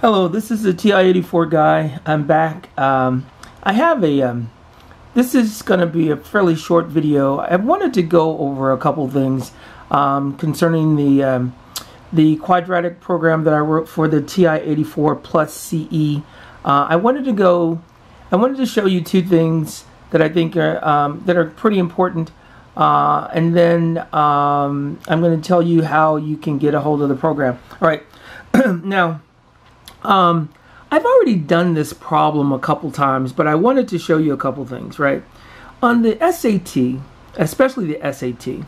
Hello, this is the TI-84 guy. I'm back. Um, I have a, um, this is going to be a fairly short video. I wanted to go over a couple things um, concerning the, um, the quadratic program that I wrote for the TI-84 plus CE. Uh, I wanted to go, I wanted to show you two things that I think are, um, that are pretty important. Uh, and then um, I'm going to tell you how you can get a hold of the program. All right. now, um, I've already done this problem a couple times, but I wanted to show you a couple things, right? On the SAT, especially the SAT,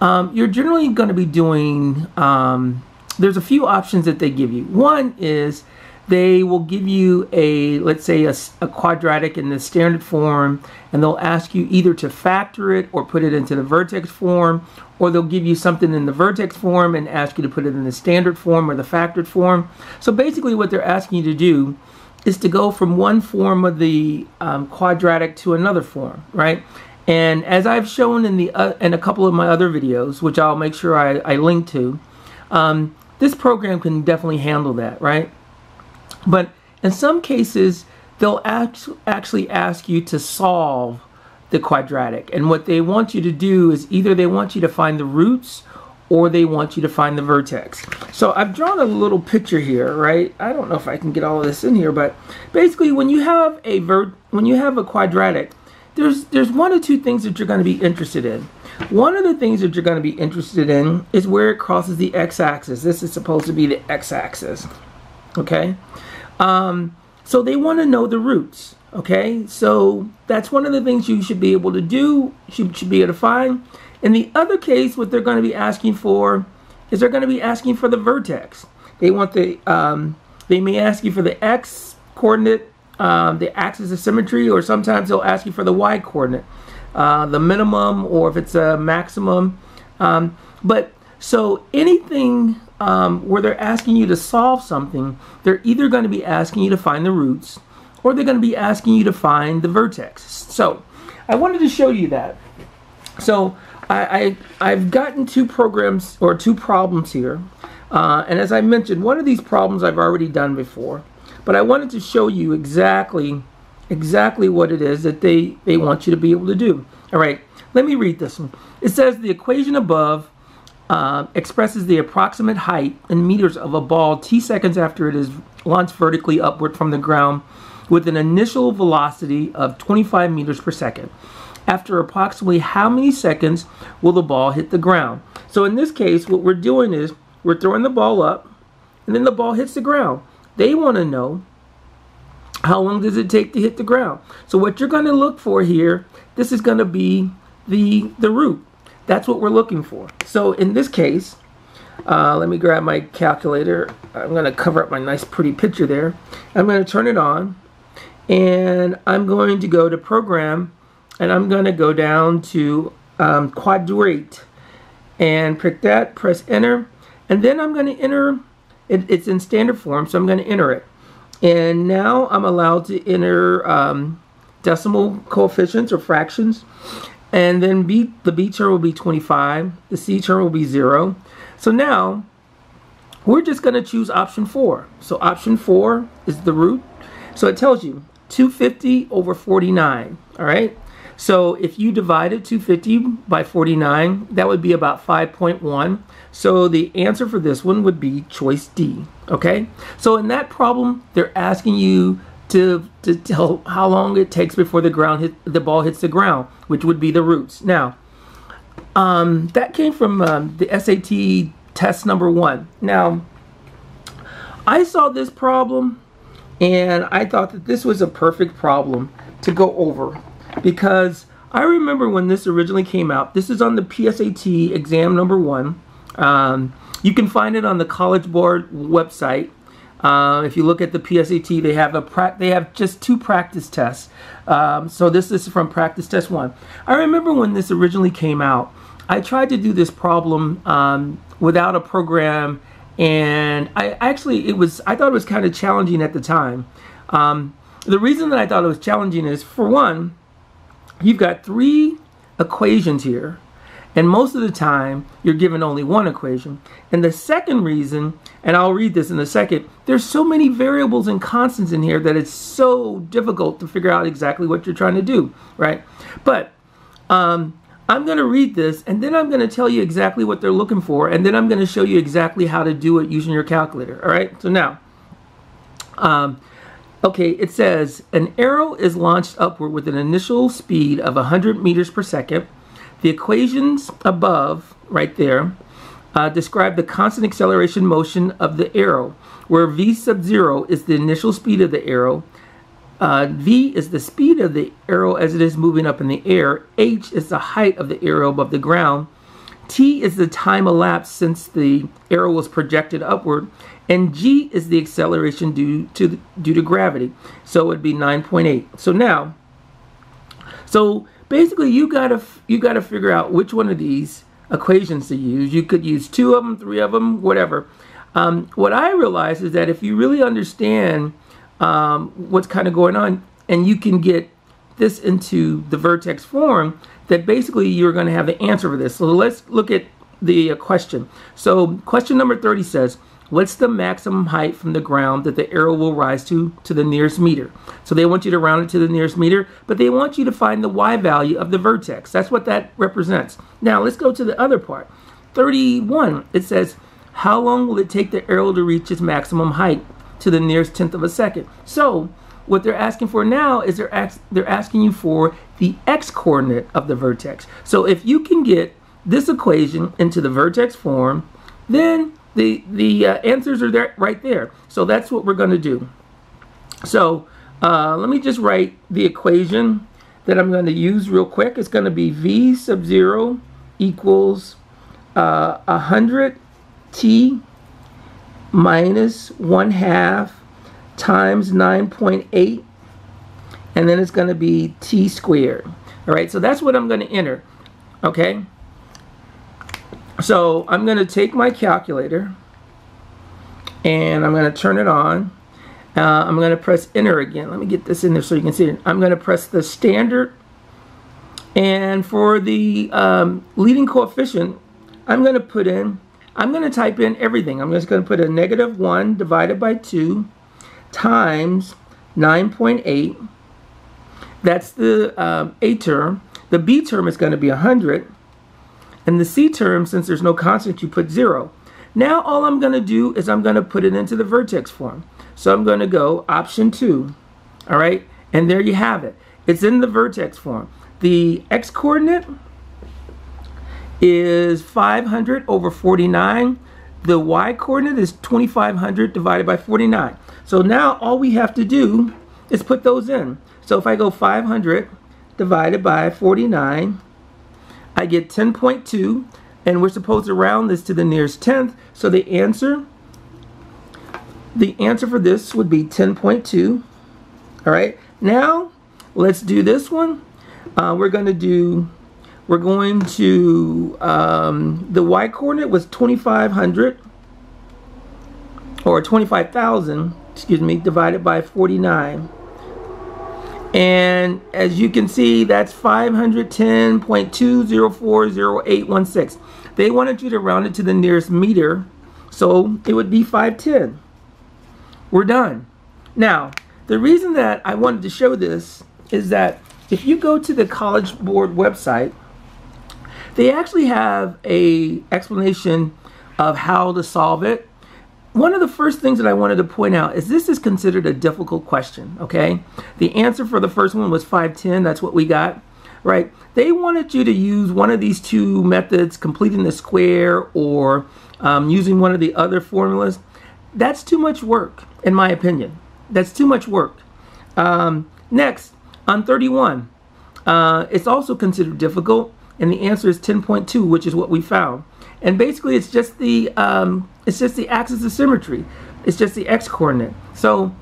um, you're generally going to be doing, um, there's a few options that they give you. One is they will give you a, let's say, a, a, quadratic in the standard form, and they'll ask you either to factor it or put it into the vertex form, or they'll give you something in the vertex form and ask you to put it in the standard form or the factored form. So basically, what they're asking you to do is to go from one form of the um, quadratic to another form, right? And as I've shown in the uh, in a couple of my other videos, which I'll make sure I, I link to, um, this program can definitely handle that, right? But in some cases, they'll act, actually ask you to solve the quadratic. And what they want you to do is either they want you to find the roots or they want you to find the vertex. So I've drawn a little picture here, right? I don't know if I can get all of this in here, but basically when you have a vert when you have a quadratic, there's there's one or two things that you're going to be interested in. One of the things that you're going to be interested in is where it crosses the x-axis. This is supposed to be the x-axis. Okay? Um, so they want to know the roots. Okay, so that's one of the things you should be able to do, you should be able to find. In the other case, what they're going to be asking for is they're going to be asking for the vertex. They want the, um, they may ask you for the x coordinate, um, the axis of symmetry, or sometimes they'll ask you for the y coordinate, uh, the minimum, or if it's a maximum. Um, but so anything um, where they're asking you to solve something, they're either going to be asking you to find the roots, or they're going to be asking you to find the vertex. So I wanted to show you that. So I, I, have gotten two programs or two problems here. Uh, and as I mentioned, one of these problems I've already done before. But I wanted to show you exactly exactly what it is that they, they want you to be able to do. All right, let me read this one. It says the equation above uh, expresses the approximate height in meters of a ball t seconds after it is launched vertically upward from the ground with an initial velocity of 25 meters per second. After approximately how many seconds will the ball hit the ground? So in this case, what we're doing is we're throwing the ball up and then the ball hits the ground. They want to know how long does it take to hit the ground. So what you're going to look for here, this is going to be the, the root. That's what we're looking for. So in this case, uh, let me grab my calculator. I'm going to cover up my nice pretty picture there. I'm going to turn it on and I'm going to go to program and I'm going to go down to um, quadrate and pick that, press enter, and then I'm going to enter, it, it's in standard form, so I'm going to enter it. And now I'm allowed to enter um, decimal coefficients or fractions. And then B, the B term will be 25, the C term will be 0. So now we're just going to choose option 4. So option 4 is the root. So it tells you 250 over 49, all right? So if you divided 250 by 49, that would be about 5.1. So the answer for this one would be choice D, okay? So in that problem, they're asking you to, to tell how long it takes before the ground hit, the ball hits the ground, which would be the roots. Now, um, that came from um, the SAT test number one. Now, I saw this problem and I thought that this was a perfect problem to go over because I remember when this originally came out. This is on the PSAT exam number one. Um, you can find it on the College Board website. Uh, if you look at the PSAT, they have a they have just two practice tests. Um, so this is from practice test one. I remember when this originally came out. I tried to do this problem um, without a program and I actually it was I thought it was kind of challenging at the time. Um, the reason that I thought it was challenging is for one, you've got three equations here, And most of the time, you're given only one equation. And the second reason, and I'll read this in a second, there's so many variables and constants in here that it's so difficult to figure out exactly what you're trying to do, right? But um, I'm going to read this, and then I'm going to tell you exactly what they're looking for, and then I'm going to show you exactly how to do it using your calculator, all right? So now, um, okay, it says, an arrow is launched upward with an initial speed of 100 meters per second. The equations above, right there, uh, describe the constant acceleration motion of the arrow, where v sub 0 is the initial speed of the arrow, uh, v is the speed of the arrow as it is moving up in the air, h is the height of the arrow above the ground, t is the time elapsed since the arrow was projected upward, and g is the acceleration due to due to gravity. So it would be 9.8. So now, so basically you gotta you gotta figure out which one of these equations to use. You could use two of them, three of them, whatever. Um, what I realize is that if you really understand um, what's kind of going on, and you can get this into the vertex form, that basically you're going to have the answer for this. So let's look at the uh, question. So question number 30 says, what's the maximum height from the ground that the arrow will rise to to the nearest meter? So they want you to round it to the nearest meter, but they want you to find the y value of the vertex. That's what that represents. Now let's go to the other part. 31, it says, how long will it take the arrow to reach its maximum height? to the nearest tenth of a second. So what they're asking for now is they're, ask, they're asking you for the x-coordinate of the vertex. So if you can get this equation into the vertex form, then the, the uh, answers are there right there. So that's what we're going to do. So uh, let me just write the equation that I'm going to use real quick. It's going to be v sub 0 equals uh, 100 t minus 1 half times 9.8 and then it's going to be t squared. All right, so that's what I'm going to enter. Okay, so I'm going to take my calculator and I'm going to turn it on. Uh, I'm going to press enter again. Let me get this in there so you can see it. I'm going to press the standard and for the um, leading coefficient, I'm going to put in I'm going to type in everything. I'm just going to put a negative 1 divided by 2 times 9.8. That's the um, A term. The B term is going to be 100. And the C term, since there's no constant, you put 0. Now all I'm going to do is I'm going to put it into the vertex form. So I'm going to go option 2. All right? And there you have it. It's in the vertex form. The x-coordinate is 500 over 49. The y coordinate is 2500 divided by 49. So now all we have to do is put those in. So if I go 500 divided by 49, I get 10.2 and we're supposed to round this to the nearest tenth. So the answer, the answer for this would be 10.2. All right, now let's do this one. Uh, we're going to do we're going to, um, the y coordinate was 2,500 or 25,000, excuse me, divided by 49. And as you can see, that's 510.2040816. They wanted you to round it to the nearest meter, so it would be 510. We're done. Now, the reason that I wanted to show this is that if you go to the College Board website, they actually have a explanation of how to solve it. One of the first things that I wanted to point out is this is considered a difficult question, okay? The answer for the first one was 510, that's what we got, right? They wanted you to use one of these two methods, completing the square or um, using one of the other formulas. That's too much work, in my opinion. That's too much work. Um, next, on 31, uh, it's also considered difficult and the answer is 10.2, which is what we found. And basically, it's just the um, it's just the axis of symmetry. It's just the x-coordinate. So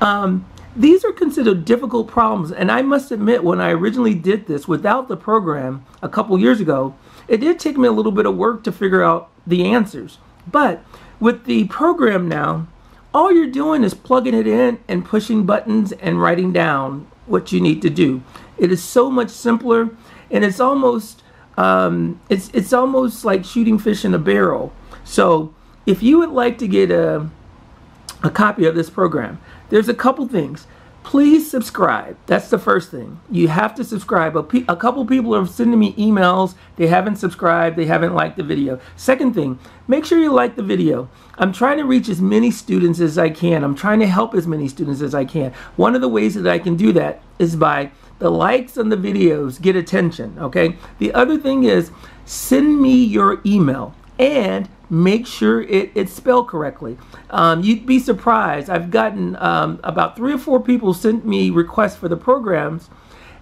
um, these are considered difficult problems. And I must admit, when I originally did this without the program a couple years ago, it did take me a little bit of work to figure out the answers. But with the program now, all you're doing is plugging it in and pushing buttons and writing down what you need to do. It is so much simpler and it's almost um, it's it's almost like shooting fish in a barrel. So if you would like to get a a copy of this program, there's a couple things. Please subscribe. That's the first thing. You have to subscribe. A, pe- a couple people are sending me emails. They haven't subscribed. They haven't liked the video. Second thing, make sure you like the video. I'm trying to reach as many students as I can. I'm trying to help as many students as I can. One of the ways that I can do that is by the likes on the videos get attention, okay? The other thing is send me your email and make sure it, it's spelled correctly. Um, you'd be surprised. I've gotten um, about three or four people sent me requests for the programs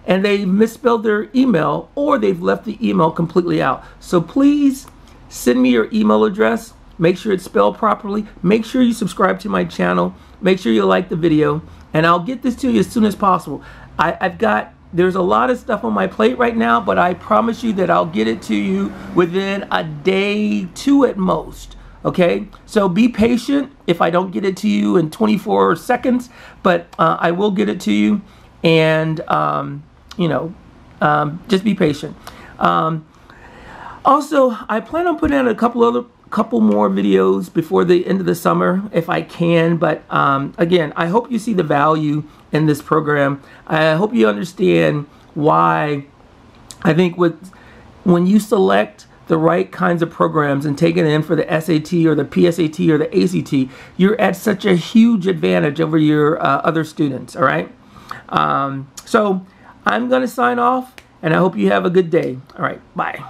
and they misspelled their email or they've left the email completely out. So please send me your email address. Make sure it's spelled properly. Make sure you subscribe to my channel. Make sure you like the video and I'll get this to you as soon as possible. I, I've got there's a lot of stuff on my plate right now, but I promise you that I'll get it to you within a day, two at most. Okay, so be patient if I don't get it to you in 24 seconds, but uh, I will get it to you, and um, you know, um, just be patient. Um, also, I plan on putting out a couple other couple more videos before the end of the summer if I can. But um, again, I hope you see the value in this program. I hope you understand why I think with when you select the right kinds of programs and take it in for the SAT or the PSAT or the ACT, you're at such a huge advantage over your uh, other students, all right? Um, so I'm going to sign off, and I hope you have a good day. All right, bye.